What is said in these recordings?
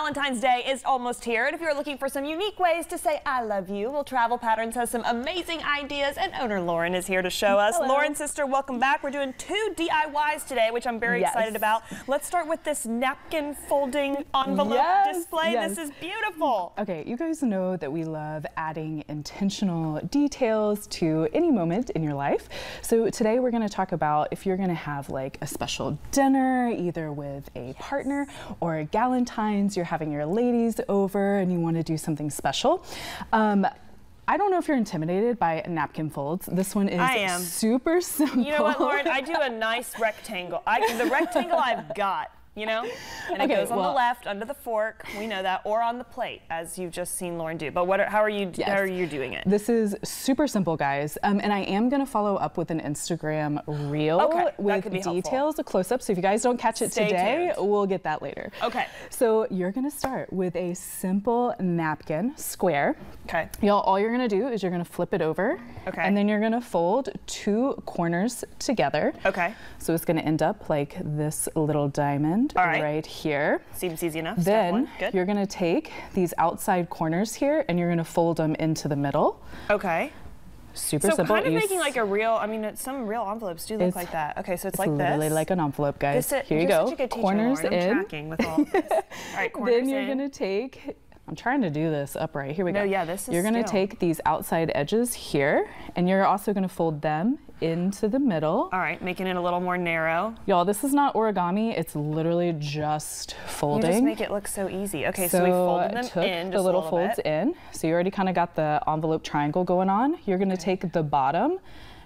Valentine's Day is almost here, and if you're looking for some unique ways to say I love you, well, Travel Patterns has some amazing ideas, and owner Lauren is here to show us. Hello. Lauren, sister, welcome back. We're doing two DIYs today, which I'm very Yes. excited about. Let's start with this napkin folding envelope Yes, display. yes. This is beautiful. Okay, you guys know that we love adding intentional details to any moment in your life. So today we're going to talk about if you're going to have like a special dinner, either with a partner or a Galentine's, you're having your ladies over and you want to do something special. Um, I don't know if you're intimidated by napkin folds. This one is I am. super simple. You know what, Lauren? I do a nice rectangle. I, the rectangle I've got, you know? And it Okay, goes on the left, under the fork. We know that. Or on the plate, as you've just seen Lauren do. But what? Are, how are you? Yes. How are you doing it? This is super simple, guys. Um, and I am going to follow up with an Instagram reel Okay, with helpful. details, a close up. So if you guys don't catch it Stay today, tuned. we'll get that later. Okay. So you're going to start with a simple napkin, square. Okay. Y'all, all you're going to do is you're going to flip it over. Okay. And then you're going to fold two corners together. Okay. So it's going to end up like this little diamond All right. right here. Seems easy enough. Then. You're going to take these outside corners here and you're going to fold them into the middle. Okay. Super So simple. kind of You making like a real. I mean, some real envelopes do look It's- like that. Okay, so it's, It's like literally this. like an envelope, guys. This is- Here you go. Such a good teacher, corners Lauren. In. all this. all right, corners Then you're in. gonna take. I'm trying to do this upright. Here we No, go. yeah, this is You're gonna still- take these outside edges here, and you're also gonna fold them into the middle. All right, making it a little more narrow. Y'all, this is not origami. It's literally just folding. You just make it look so easy. Okay, so, we folded them took in the little a little folds bit. in. So you already kind of got the envelope triangle going on. You're gonna take the bottom,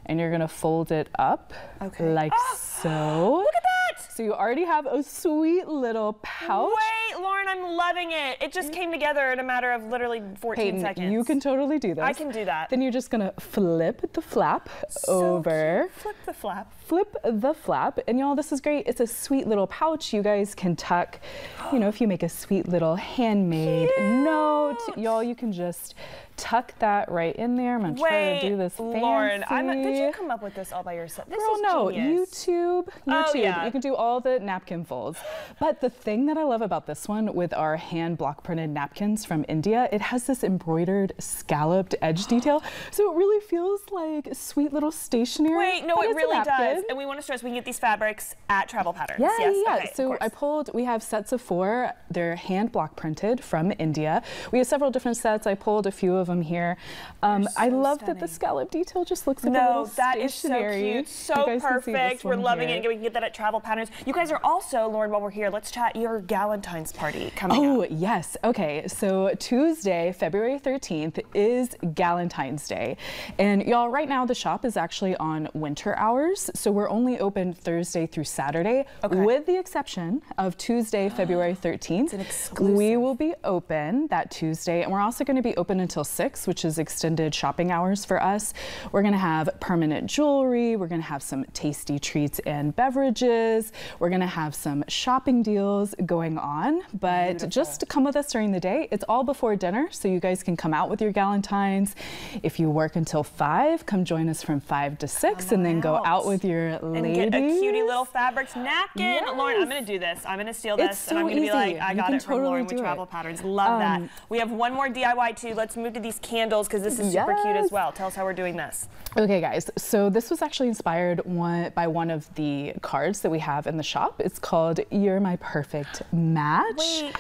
and you're gonna fold it up Okay. like Ah! so. Look at that! So you already have a sweet little pouch. Wait, Lauren, I'm loving it. It just came together in a matter of literally 14 Peyton, seconds. you can totally do this. I can do that. Then you're just gonna flip the flap So over, cute. Flip the flap. flip the flap, and y'all, this is great. It's a sweet little pouch you guys can tuck. You know, if you make a sweet little handmade note, y'all, you can just tuck that right in there. I'm gonna try to do this fancy. Lauren, I'm, did you come up with this all by yourself? This Girl, is no, genius. YouTube, Oh, YouTube. yeah. You can do all the napkin folds. But the thing that I love about this one with our hand block printed napkins from India, it has this embroidered scalloped edge detail. So it really feels like sweet little stationery. Wait, no, it really does. And we want to stress we can get these fabrics at Travel Patterns. Yeah, yes, yeah. okay, so I pulled, we have sets of four. They're hand block printed from India. We have several different sets. I pulled a few of them here. Um, I so love that the scallop detail just looks like a No, little that is so stationery. cute, so perfect. We're loving here. it. We can get that at Travel Patterns. You guys are also, Lauren, while we're here, let's chat your Galentine's party coming Oh, up. yes. Okay. So Tuesday, February 13th is Galentine's Day. And y'all, right now the shop is actually on winter hours. So we're only open Thursday through Saturday, Okay. with the exception of Tuesday, February 13th. an exclusive. We will be open that Tuesday. And we're also going to be open until 6, which is extended shopping hours for us. We're going to have permanent jewelry. We're going to have some tasty treats and beverages. We're going to have some shopping deals going on. But just to come with us during the day, it's all before dinner. So you guys can come out with your Galentines. If you work until 5, come join us from 5 to 6 and then go out. out with your And ladies. get a cutie little fabrics napkin. Lauren, I'm going to do this. I'm going to steal this. It's and I'm going to be like. I You got it from totally Lauren with Travel it. Patterns. Love that. Um, We have one more DIY too. Let's move to these candles because this is super cute as well. Tell us how we're doing this. Okay, guys. So this was actually inspired one, by one of the cards that we have in the shop. It's called "You're My Perfect Match." Wait,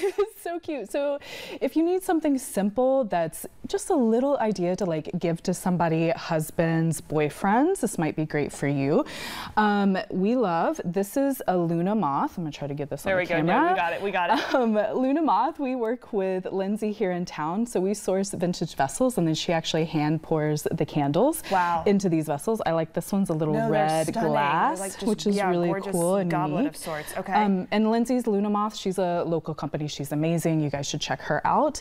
cute. so cute. So if you need something simple that's just a little idea to like give to somebody, husbands, boyfriends, this might be great for you. Um, we love, this is a Luna Moth. I'm gonna try to get this There on the camera. There we go. No, we got it. We got it. Um, Luna Moth, we work with Lindsay here in town. So we source vintage vessels and then she actually hand pours the candles Wow. into these vessels. I like this one's a little No, red glass, like just- which is yeah, really cool and goblet neat. of sorts. Okay. Um, and Lindsay's Luna Moth, she's a local company. She's amazing. Amazing. You guys should check her out.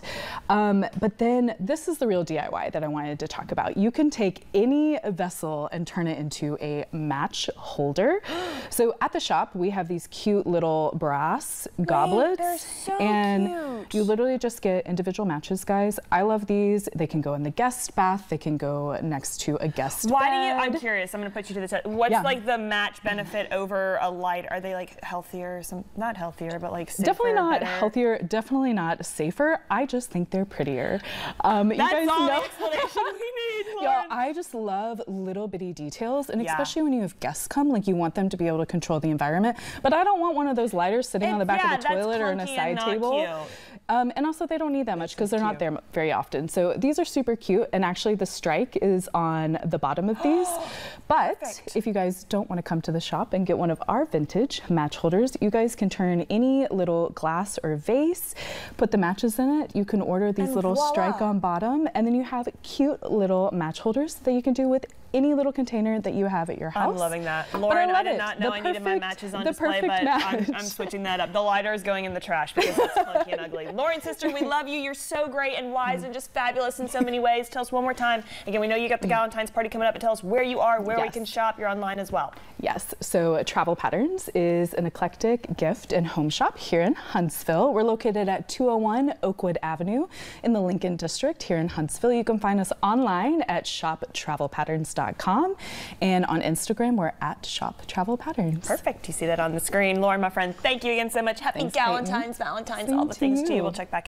Um, but then this is the real DIY that I wanted to talk about. You can take any vessel and turn it into a match holder. so at the shop, we have these cute little brass goblets. they're so and cute. you literally just get individual matches, guys. I love these. They can go in the guest bath. They can go next to a guest Why bed. do you? I'm curious. I'm going to put you to the test. What's Yeah. like the match benefit over a light? Are they like healthier? Some not healthier, but like Definitely not better? healthier, definitely not safer. I just think they're prettier. Um, you That's guys all know. the explanation we need. Y'all, I just love little bitty details, and Yeah. especially when you have guests come, like you want them to be able to control the environment. But I don't want one of those lighters sitting on the back yeah, of the toilet or in a side table. cute. Um, and also, they don't need that much because they're not there very often. So these are super cute, and actually, the strike is on the bottom of these. but Perfect. if you guys don't want to come to the shop and get one of our vintage match holders, you guys can turn any little glass or vase, put the matches in it. You can order these And little strike on bottom, and then you have cute little match holders that you can do with any little container that you have at your house. I'm loving that. Lauren, I, love did not know The I needed my matches on display, perfect but I'm. I'm switching that up. The lighter is going in the trash because it's clunky and ugly. Lauren, sister, we love you. You're so great and wise and just fabulous in so many ways. Tell us one more time. Again, we know you got the Valentine's party coming up, but tell us where you are, where we can shop. You're online as well. Yes, so Travel Patterns is an eclectic gift and home shop here in Huntsville. We're located at 201 Oakwood Avenue in the Lincoln District here in Huntsville. You can find us online at shoptravelpatterns.com and on Instagram we're at Shop Travel Patterns. Perfect. You see that on the screen. Lauren, my friend, thank you again so much. Happy Thanks, Peyton. Valentine's, Same all the things to you. We'll check back